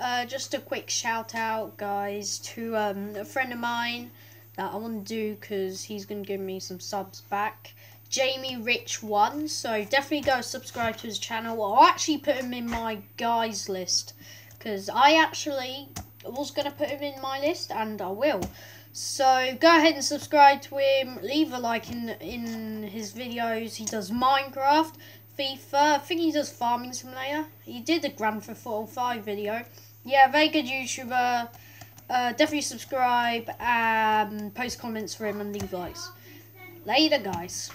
Uh, just a quick shout out, guys, to um, a friend of mine that I want to do because he's going to give me some subs back. Jamie Rich One, so definitely go subscribe to his channel. I'll actually put him in my guys list because I actually was going to put him in my list and I will. So go ahead and subscribe to him. Leave a like in in his videos. He does Minecraft, FIFA. I think he does Farming Simulator. He did the Grand Theft Auto 5 video. Yeah, very good YouTuber. Uh, definitely subscribe and post comments for him and leave likes. Later, guys.